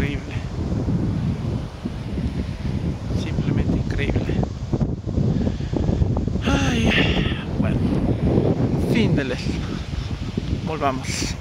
increíble. Simplemente increíble. Ay, bueno, fin del Volvamos.